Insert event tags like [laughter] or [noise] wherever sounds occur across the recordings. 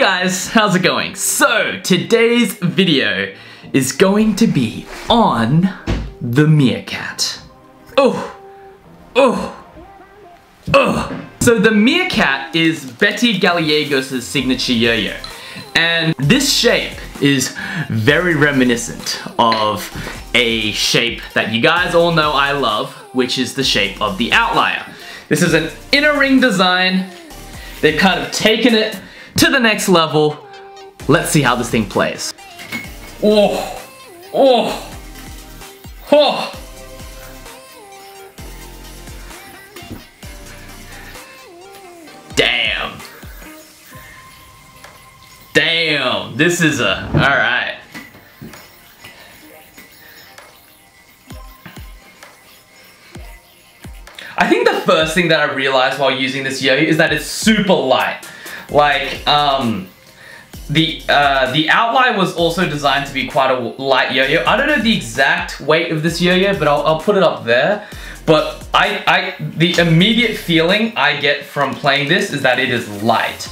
guys, how's it going? So, today's video is going to be on the Meerkat. Oh, oh, oh. So the Meerkat is Betty Gallegos' signature yo-yo. And this shape is very reminiscent of a shape that you guys all know I love, which is the shape of the outlier. This is an inner ring design. They've kind of taken it to the next level. Let's see how this thing plays. Oh, oh, oh. Damn. Damn, this is a, all right. I think the first thing that I realized while using this yo is that it's super light. Like, um, the uh, the outlier was also designed to be quite a light yo-yo. I don't know the exact weight of this yo-yo, but I'll, I'll put it up there. But I, I, the immediate feeling I get from playing this is that it is light.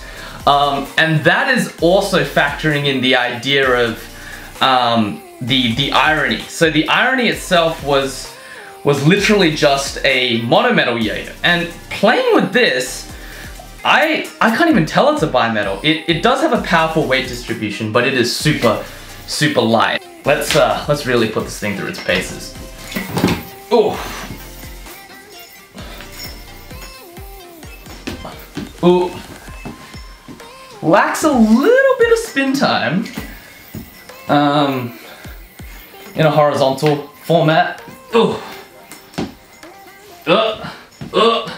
Um, and that is also factoring in the idea of um, the, the irony. So the irony itself was, was literally just a monometal yo-yo. And playing with this, I, I can't even tell it's a bimetal. It, it does have a powerful weight distribution, but it is super, super light. Let's, uh, let's really put this thing through its paces. Ooh. Ooh. Lacks a little bit of spin time. Um, in a horizontal format. Ooh. Uh, uh.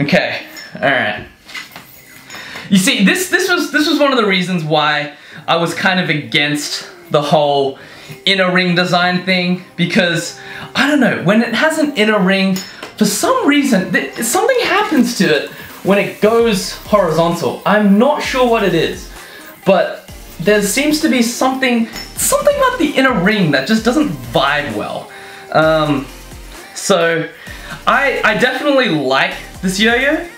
Okay, alright. You see, this this was this was one of the reasons why I was kind of against the whole inner ring design thing because I don't know, when it has an inner ring for some reason, something happens to it when it goes horizontal. I'm not sure what it is, but there seems to be something, something about the inner ring that just doesn't vibe well. Um, so, I, I definitely like this yo-yo,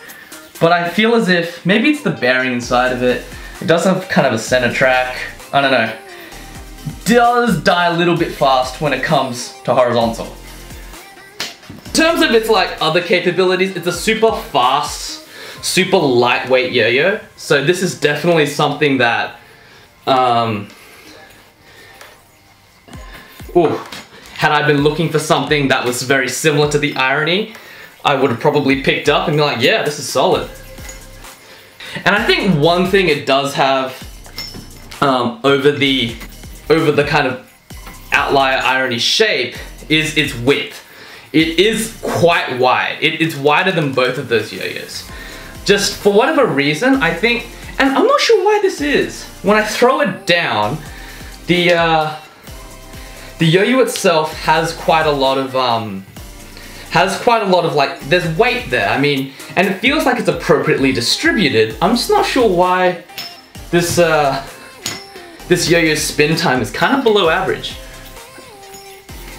but I feel as if, maybe it's the bearing inside of it. It does have kind of a center track. I don't know. Does die a little bit fast when it comes to horizontal. In terms of its like other capabilities, it's a super fast, super lightweight yo-yo. So this is definitely something that, um, ooh, had I been looking for something that was very similar to the irony, I would have probably picked up and be like, yeah, this is solid. And I think one thing it does have um, over the over the kind of outlier irony shape is its width. It is quite wide. It, it's wider than both of those yo-yos. Just for whatever reason, I think, and I'm not sure why this is. When I throw it down, the uh, the yo-yo itself has quite a lot of um, has quite a lot of like, there's weight there. I mean, and it feels like it's appropriately distributed. I'm just not sure why this uh, this yo-yo spin time is kind of below average.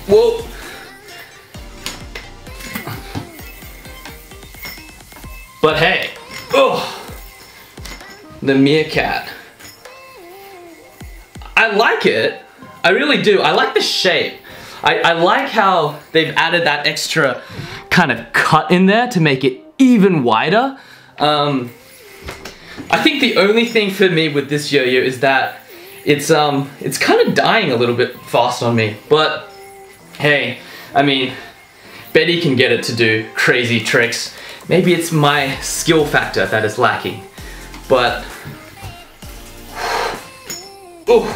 Well, But hey, oh, the meerkat. I like it. I really do. I like the shape. I, I like how they've added that extra kind of cut in there to make it even wider. Um, I think the only thing for me with this yo-yo is that it's um it's kind of dying a little bit fast on me. But hey, I mean, Betty can get it to do crazy tricks. Maybe it's my skill factor that is lacking. But, [sighs] ooh,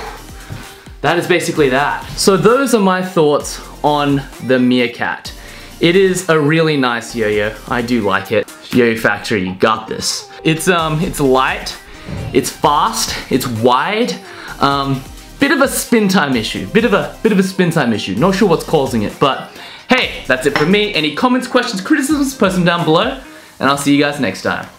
that is basically that. So those are my thoughts on the Meerkat. It is a really nice yo-yo. I do like it. Yo-Yo Factory, you got this. It's um, it's light, it's fast, it's wide. Um, bit of a spin time issue. Bit of a bit of a spin time issue. Not sure what's causing it, but Hey, that's it from me. Any comments, questions, criticisms, post them down below, and I'll see you guys next time.